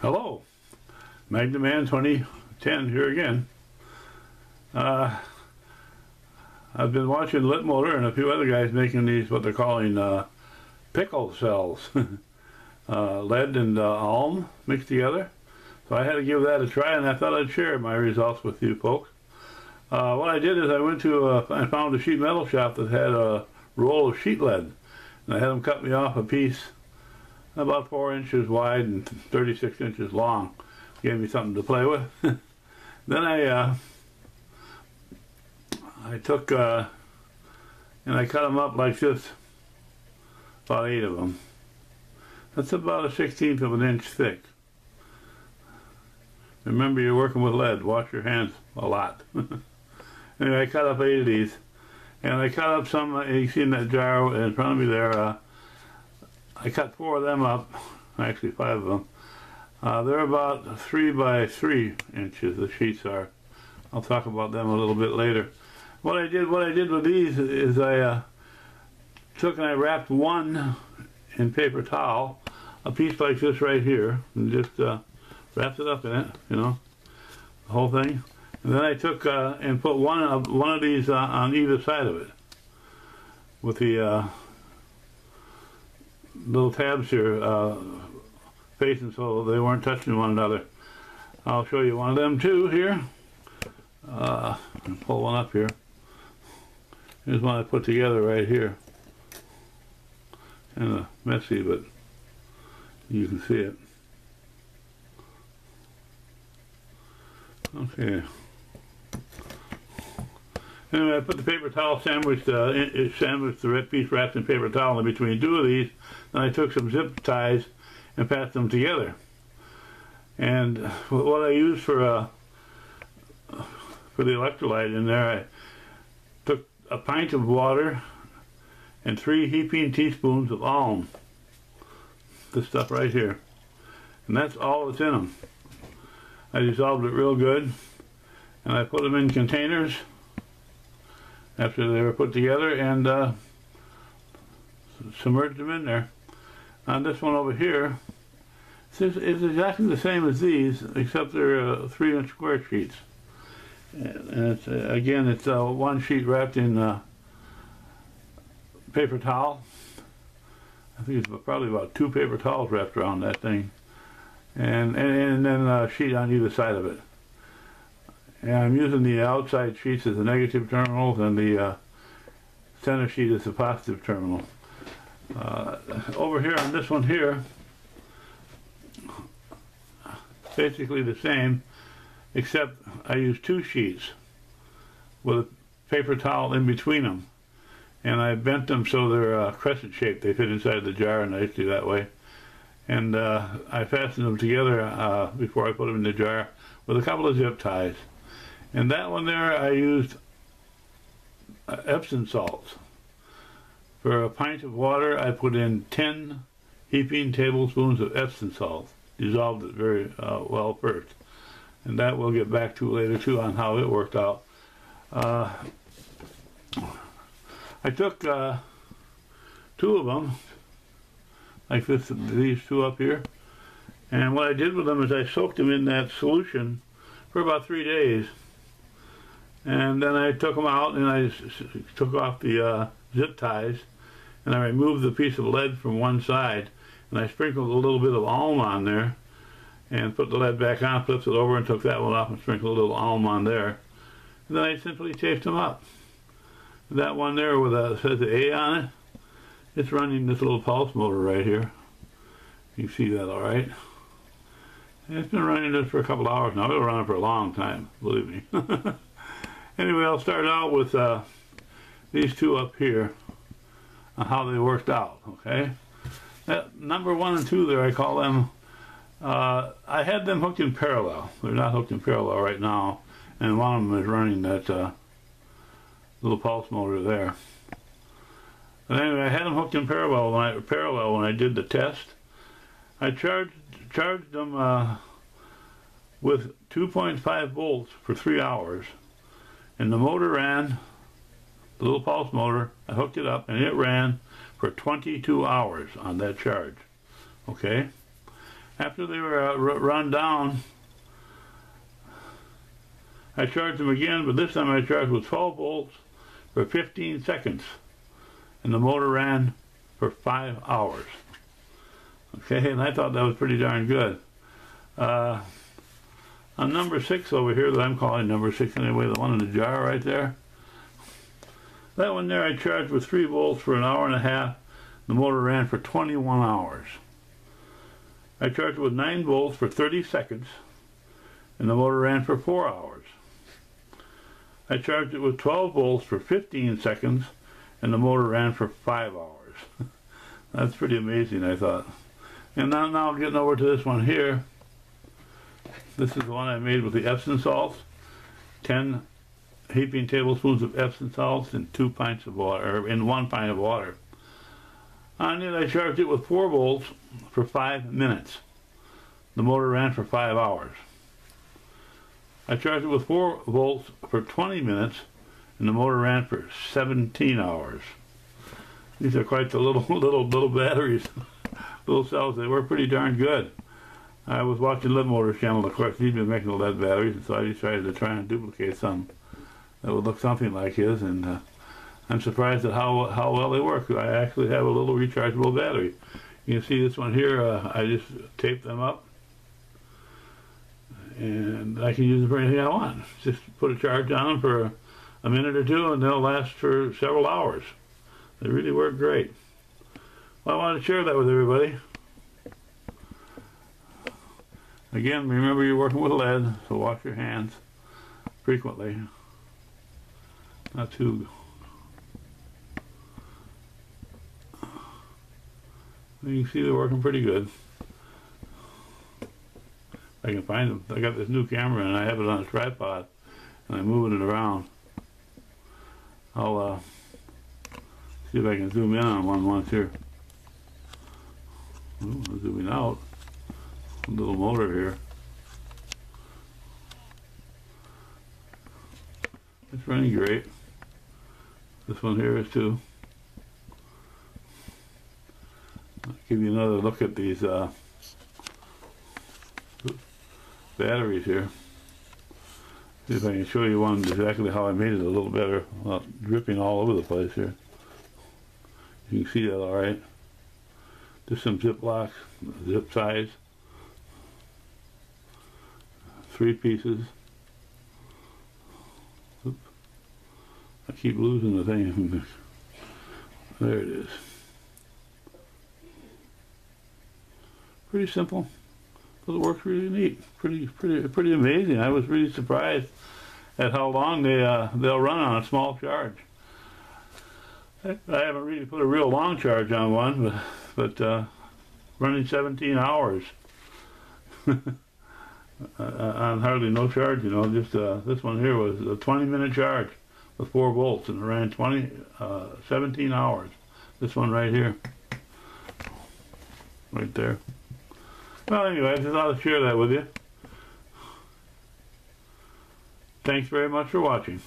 Hello, Magnetman 2010 here again. Uh, I've been watching Lidmotor and a few other guys making these what they're calling uh, pickle cells. uh, lead and uh, alum mixed together. So I had to give that a try and I thought I'd share my results with you folks. Uh, what I did is I went to uh, I found a sheet metal shop that had a roll of sheet lead and I had them cut me off a piece about four inches wide and 36 inches long. Gave me something to play with. then I uh, I took uh, and I cut them up like this, about eight of them. That's about a sixteenth of an inch thick. Remember, you're working with lead. Wash your hands a lot. anyway, I cut up eight of these, and I cut up some. Uh, you see in that jar in front of me there. Uh, I cut four of them up, actually five of them. Uh, they're about three by three inches, the sheets are. I'll talk about them a little bit later. What I did, what I did with these is I uh, took and I wrapped one in paper towel, a piece like this right here, and just uh, wrapped it up in it, you know, the whole thing. And then I took uh, and put one of one of these uh, on either side of it, with the uh, little tabs here uh, facing so they weren't touching one another. I'll show you one of them too here. Uh, pull one up here. Here's one I put together right here. Kind of messy, but you can see it. Okay. Anyway, I put the paper towel sandwiched, uh, it sandwiched the red piece wrapped in paper towel in between two of these. Then I took some zip ties and patched them together. And what I used for uh, for the electrolyte in there, I took a pint of water and three heaping teaspoons of alum. This stuff right here. And that's all that's in them. I dissolved it real good and I put them in containers after they were put together and uh, submerged them in there. On this one over here, it's exactly the same as these, except they're uh, three inch square sheets. And it's, uh, again, it's uh, one sheet wrapped in uh, paper towel. I think it's probably about two paper towels wrapped around that thing. And, and, and then a sheet on either side of it. And I'm using the outside sheets as the negative terminals and the uh, center sheet as the positive terminal. Uh, over here on this one here, basically the same, except I use two sheets with a paper towel in between them. And I bent them so they're uh, crescent shaped. They fit inside the jar nicely that way. And uh, I fastened them together uh, before I put them in the jar with a couple of zip ties. And that one there I used uh, Epsom salts. For a pint of water I put in 10 heaping tablespoons of Epsom salt. Dissolved it very uh, well first. And that we'll get back to later too on how it worked out. Uh, I took uh, two of them, like this, these two up here, and what I did with them is I soaked them in that solution for about three days. And then I took them out and I took off the uh, zip ties and I removed the piece of lead from one side and I sprinkled a little bit of alum on there and put the lead back on, flipped it over and took that one off and sprinkled a little alum on there. And then I simply taped them up. That one there with a says A on it, it's running this little pulse motor right here. You see that all right? It's been running this for a couple hours now. It'll run it for a long time, believe me. Anyway, I'll start out with uh, these two up here on how they worked out, okay? That number one and two there, I call them, uh, I had them hooked in parallel. They're not hooked in parallel right now, and one of them is running that uh, little pulse motor there. But anyway, I had them hooked in parallel when I, parallel when I did the test. I charged, charged them uh, with 2.5 volts for three hours and the motor ran, the little pulse motor, I hooked it up and it ran for 22 hours on that charge. Okay? After they were uh, run down, I charged them again, but this time I charged with 12 volts for 15 seconds. And the motor ran for five hours. Okay, and I thought that was pretty darn good. Uh, on number six over here that I'm calling number six anyway, the one in the jar right there. That one there I charged with three volts for an hour and a half. The motor ran for 21 hours. I charged with nine volts for 30 seconds and the motor ran for four hours. I charged it with 12 volts for 15 seconds and the motor ran for five hours. That's pretty amazing, I thought. And now, now I'm getting over to this one here. This is the one I made with the Epsom salts. 10 heaping tablespoons of Epsom salts in two pints of water, or in one pint of water. On it, I charged it with 4 volts for 5 minutes. The motor ran for 5 hours. I charged it with 4 volts for 20 minutes, and the motor ran for 17 hours. These are quite the little, little, little batteries, little cells. They were pretty darn good. I was watching Motors channel, of course, he's been making lead batteries, and so I decided to try and duplicate some that would look something like his, and uh, I'm surprised at how how well they work. I actually have a little rechargeable battery. You can see this one here, uh, I just tape them up, and I can use them for anything I want. Just put a charge on them for a minute or two, and they'll last for several hours. They really work great. Well, I wanted to share that with everybody. Again, remember you're working with lead, so wash your hands frequently. Not too. You can see they're working pretty good. I can find them. I got this new camera and I have it on a tripod and I'm moving it around. I'll uh, see if I can zoom in on one once here. Ooh, zooming out little motor here. It's running great. This one here is too. I'll give you another look at these uh, batteries here. See if I can show you one exactly how I made it a little better without dripping all over the place here. You can see that all right. Just some zip locks, zip size three pieces. Oop. I keep losing the thing. there it is. Pretty simple, but it works really neat. Pretty, pretty, pretty amazing. I was really surprised at how long they uh, they'll run on a small charge. I, haven't really put a real long charge on one, but but uh, running 17 hours. uh, on hardly no charge, you know, just uh, this one here was a 20 minute charge with 4 volts and it ran 20, uh, 17 hours. This one right here, right there. Well, anyway, I just thought I'd share that with you. Thanks very much for watching.